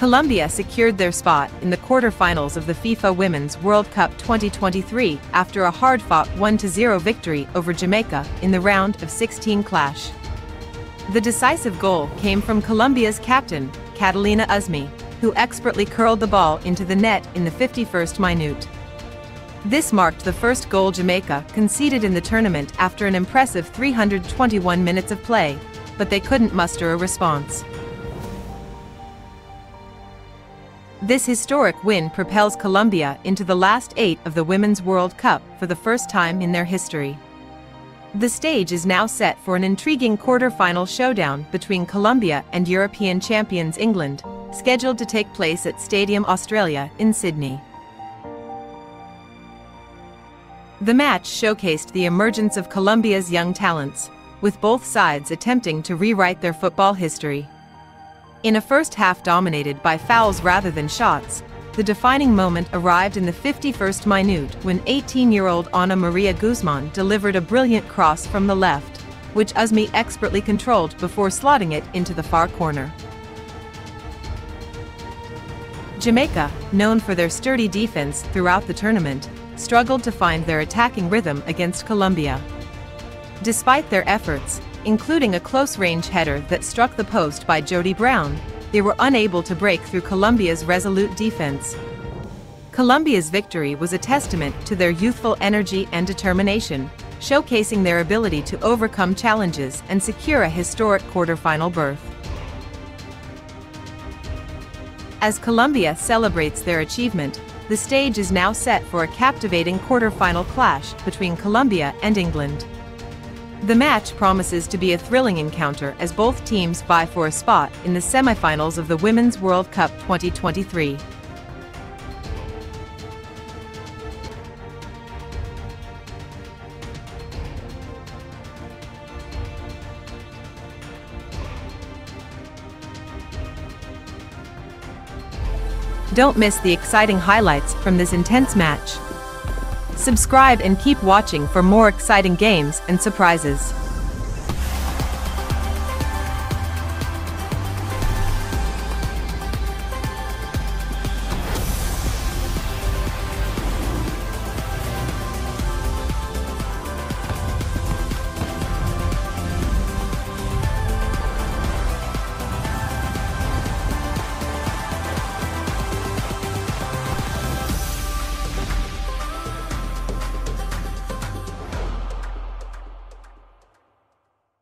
Colombia secured their spot in the quarterfinals of the FIFA Women's World Cup 2023 after a hard-fought 1-0 victory over Jamaica in the round of 16 clash. The decisive goal came from Colombia's captain, Catalina Usme, who expertly curled the ball into the net in the 51st minute. This marked the first goal Jamaica conceded in the tournament after an impressive 321 minutes of play, but they couldn't muster a response. This historic win propels Colombia into the last eight of the Women's World Cup for the first time in their history. The stage is now set for an intriguing quarter-final showdown between Colombia and European champions England, scheduled to take place at Stadium Australia in Sydney. The match showcased the emergence of Colombia's young talents, with both sides attempting to rewrite their football history. In a first half dominated by fouls rather than shots, the defining moment arrived in the 51st minute when 18-year-old Ana Maria Guzman delivered a brilliant cross from the left, which Usme expertly controlled before slotting it into the far corner. Jamaica, known for their sturdy defense throughout the tournament, struggled to find their attacking rhythm against Colombia. Despite their efforts, including a close-range header that struck the post by Jody Brown, they were unable to break through Colombia's resolute defense. Colombia's victory was a testament to their youthful energy and determination, showcasing their ability to overcome challenges and secure a historic quarterfinal berth. As Colombia celebrates their achievement, the stage is now set for a captivating quarterfinal clash between Colombia and England. The match promises to be a thrilling encounter as both teams vie for a spot in the semifinals of the Women's World Cup 2023. Don't miss the exciting highlights from this intense match. Subscribe and keep watching for more exciting games and surprises.